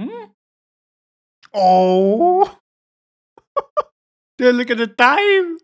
Hmm? Oh. Dude, look at the time.